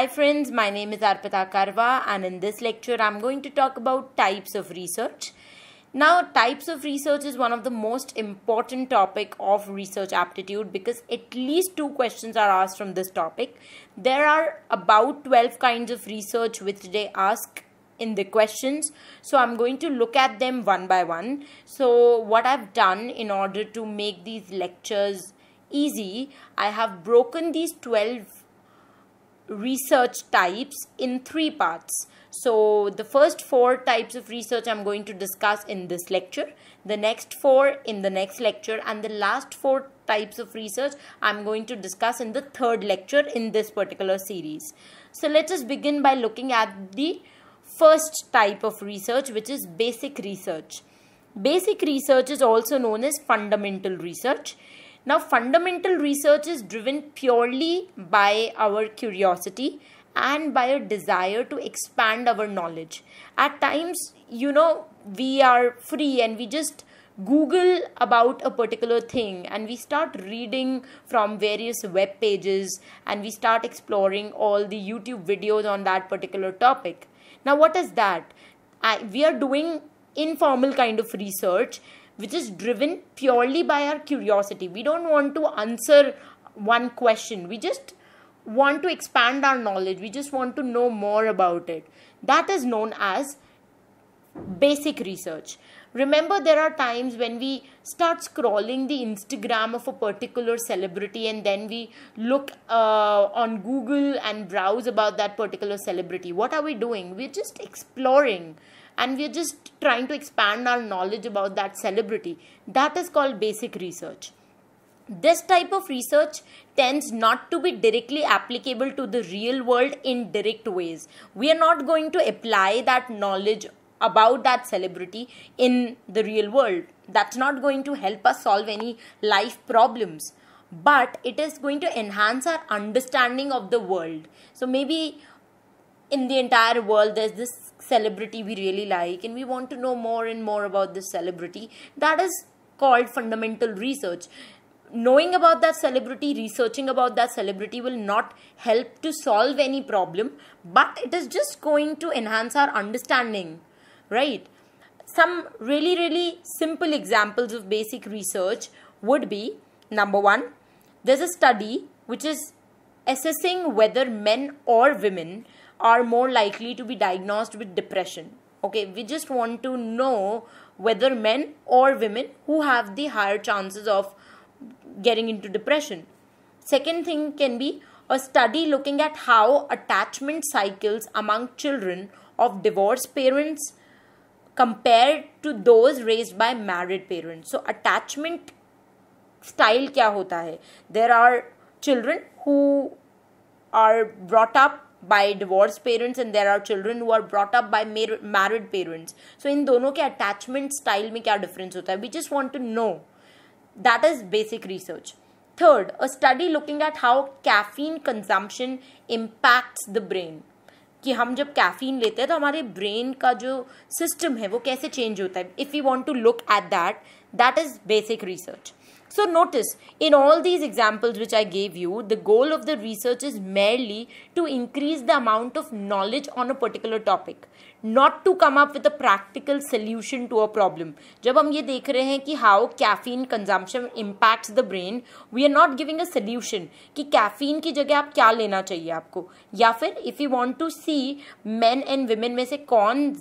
Hi friends, my name is Arpita Karwa and in this lecture I'm going to talk about types of research. Now types of research is one of the most important topic of research aptitude because at least two questions are asked from this topic. There are about 12 kinds of research which they ask in the questions so i'm going to look at them one by one so what i've done in order to make these lectures easy i have broken these 12 research types in three parts. So, the first four types of research I'm going to discuss in this lecture, the next four in the next lecture, and the last four types of research I'm going to discuss in the third lecture in this particular series. So, let us begin by looking at the first type of research, which is basic research. Basic research is also known as fundamental research. Now, fundamental research is driven purely by our curiosity and by a desire to expand our knowledge. At times, you know, we are free and we just Google about a particular thing and we start reading from various web pages and we start exploring all the YouTube videos on that particular topic. Now, what is that? I, we are doing informal kind of research which is driven purely by our curiosity. We don't want to answer one question. We just want to expand our knowledge. We just want to know more about it. That is known as basic research. Remember, there are times when we start scrolling the Instagram of a particular celebrity and then we look uh, on Google and browse about that particular celebrity. What are we doing? We're just exploring and we're just trying to expand our knowledge about that celebrity. That is called basic research. This type of research tends not to be directly applicable to the real world in direct ways. We are not going to apply that knowledge about that celebrity in the real world. That's not going to help us solve any life problems but it is going to enhance our understanding of the world. So maybe in the entire world there's this celebrity we really like and we want to know more and more about this celebrity. That is called fundamental research. Knowing about that celebrity researching about that celebrity will not help to solve any problem but it is just going to enhance our understanding right? Some really really simple examples of basic research would be number 1 there's a study which is assessing whether men or women are more likely to be diagnosed with depression. Okay, we just want to know whether men or women who have the higher chances of getting into depression. Second thing can be a study looking at how attachment styles among children of divorced parents compared to those raised by married parents. So attachment style kya hota hai? There are children who are brought up by divorced parents and there are children who are brought up by mar- married parents so in dono ke attachment style mein kya difference hota hai we just want to know that is basic research third a study looking at how caffeine consumption impacts the brain कि हम जब caffeine लेते हैं तो हमारे brain का जो system है वो कैसे चेंज होता है if you want to look at that that is basic research So notice, in all these examples which I gave you, the goal of the research is merely to increase the amount of knowledge on a particular topic, not to come up with a practical solution to a problem. जब हम ये देख रहे हैं कि how caffeine consumption impacts the brain, we are not giving a solution कि caffeine की जगह आप क्या लेना चाहिए आपको या फिर if you want to see men and women में से कौन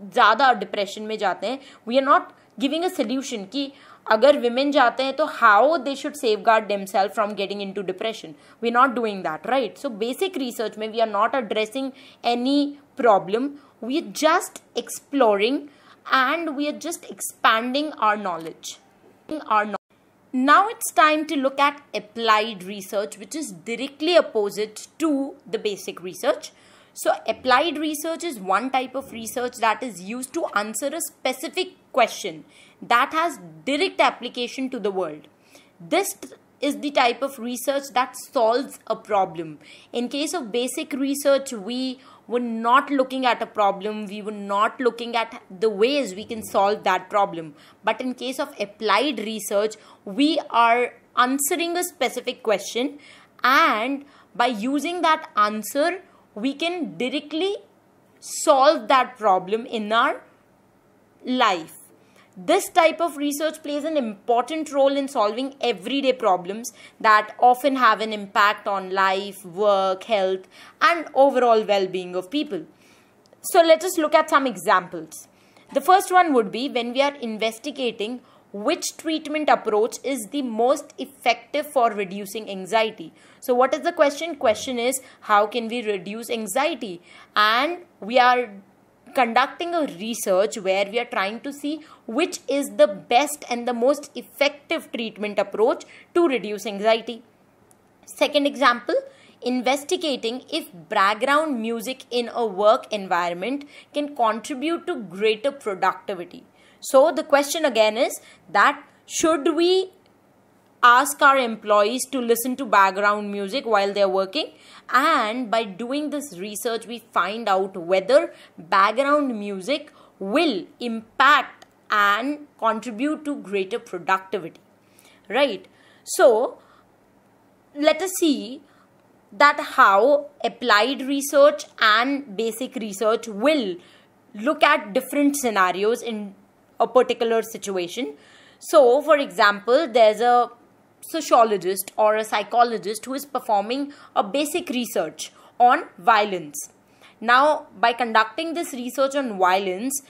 ज़्यादा डिप्रेशन में जाते हैं we are not giving a solution कि अगर विमेन जाते हैं तो how they should safeguard them self from getting into depression we not doing that right so basic research में we are not addressing any problem we are just exploring and we are just expanding our knowledge are now it's time to look at applied research which is directly opposite to the basic research so applied research is one type of research that is used to answer a specific question that has direct application to the world. This is the type of research that solves a problem. In case of basic research, we were not looking at a problem, we were not looking at the ways we can solve that problem. But in case of applied research, we are answering a specific question and by using that answer we can directly solve that problem in our life this type of research plays an important role in solving everyday problems that often have an impact on life, work, health, and overall well being of people. So, let us look at some examples. The first one would be when we are investigating which treatment approach is the most effective for reducing anxiety so what is the question question is how can we reduce anxiety and we are conducting a research where we are trying to see which is the best and the most effective treatment approach to reduce anxiety. Second example, investigating if background music in a work environment can contribute to greater productivity. So the question again is that should we ask our employees to listen to background music while they're working? And by doing this research we find out whether background music will impact and contribute to greater productivity. Right? So let us see that how applied research and basic research will look at different scenarios in a particular situation so for example there's a sociologist or a psychologist who is performing a basic research on violence. Now, by conducting this research on violence,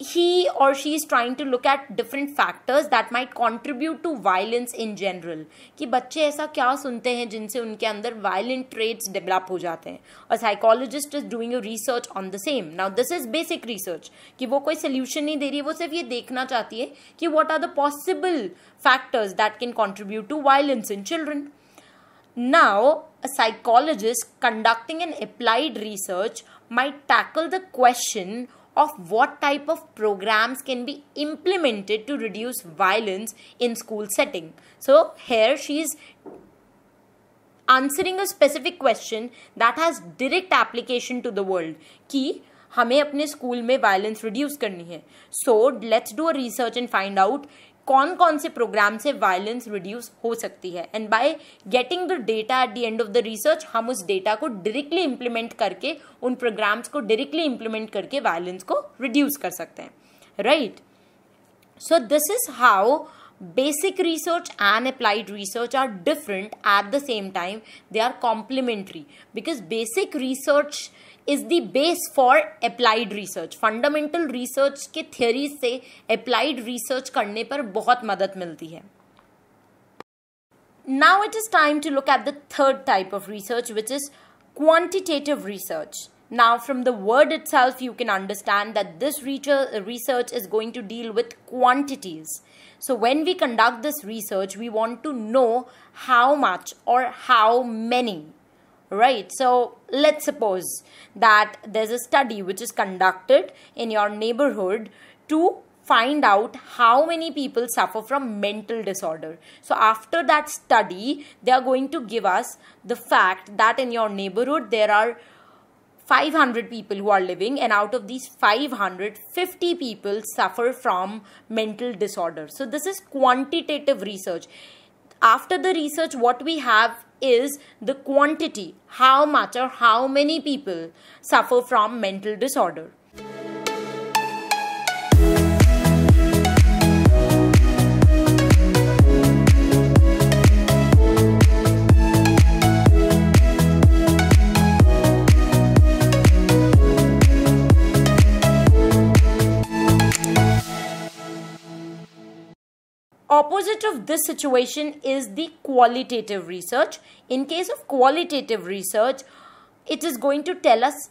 he or she is trying to look at different factors that might contribute to violence in general कि बच्चे ऐसा क्या सुनते हैं जिनसे उनके अंदर violent traits develop हो जाते हैं a psychologist is doing a research on the same now this is basic research कि वो कोई solution नहीं दे रही है वो सिर्फ ये देखना चाहती है कि what are the possible factors that can contribute to violence in children now a psychologist conducting an applied research might tackle the question of what type of programs can be implemented to reduce violence in school setting so here she is answering a specific question that has direct application to the world कि हमें अपने school में violence reduce करनी है so let's do a research and find out कौन कौन से programme से वायलेंस रिड्यूस हो सकती है? And by getting the data at the end of the research हम उस डेटा को डायरेक्टली इंप्लीमेंट करके, उन प्रोग्राम्स को डायरेक्टली इंप्लीमेंट करके वायलेंस को रिड्यूस कर सकते हैं। Right so this is how basic research and applied research are different at the same time. They are complementary. Because basic research is the base for applied research fundamental research के theories से applied research करने पर बहुत मदद मिलती है Now it is time to look at the third type of research, which is quantitative research. Now, from the word itself, you can understand that this research is going to deal with quantities. So, when we conduct this research, we want to know how much or how many right so let's suppose that there's a study which is conducted in your neighborhood to find out how many people suffer from mental disorder. So after that study they are going to give us the fact that in your neighborhood there are 500 people who are living and out of these 500 50 people suffer from mental disorder. So this is quantitative research. After the research what we have is the quantity, how much or how many people suffer from mental disorder. Opposite of this situation is the qualitative research. In case of qualitative research, it is going to tell us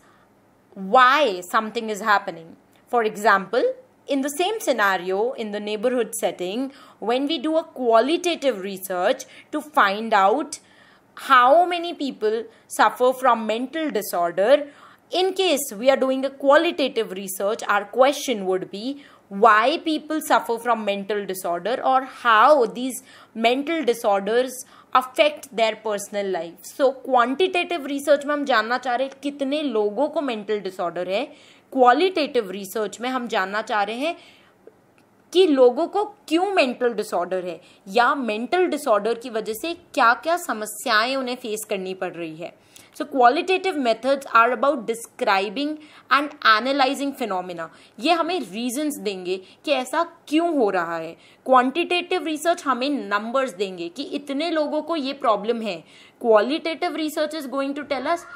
why something is happening. For example, in the same scenario, in the neighborhood setting, when we do a qualitative research to find out how many people suffer from mental disorder, in case we are doing a qualitative research, our question would be why people suffer from mental disorder or how these mental disorders affect their personal life so quantitative research में हम जानना चाह रहे हैं कितने लोगों को mental disorder है। क्वालिटेटिव रिसर्च में हम जानना चाह रहे हैं कि लोगों को क्यों मेंटल डिसऑर्डर है या मेंटल डिसऑर्डर की वजह से क्या क्या समस्याएँ उन्हें फेस करनी पड़ रही है। So qualitative methods are about describing and analysing phenomena ये हमें रीजंस देंगे कि ऐसा क्यों हो रहा है। क्वांटिटेटिव रिसर्च हमें नंबर्स देंगे कि इतने लोगों को ये प्रॉब्लम है। Qualitative research is going to tell us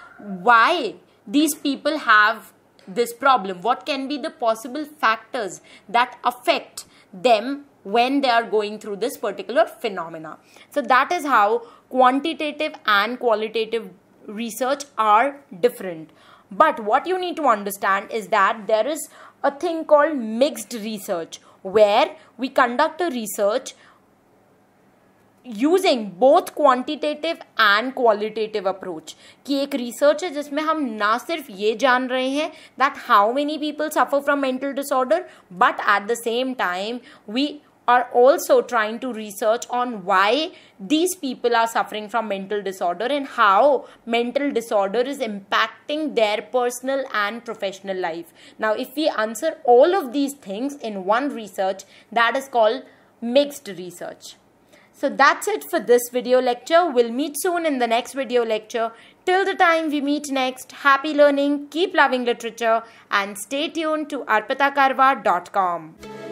why these people have this problem what can be the possible factors that affect them when they are going through this particular phenomena. So, that is how quantitative and qualitative research are different but what you need to understand is that there is a thing called mixed research where we conduct a research using both quantitative and qualitative approach कि एक research है जिसमें हम ना सिर्फ ये जान रहे हैं that how many people suffer from mental disorder but at the same time we are also trying to research on why these people are suffering from mental disorder and how mental disorder is impacting their personal and professional life. Now, if we answer all of these things in one research, that is called mixed research. So that's it for this video lecture. We'll meet soon in the next video lecture. Till the time we meet next, happy learning, keep loving literature and stay tuned to arpitakarwa.com.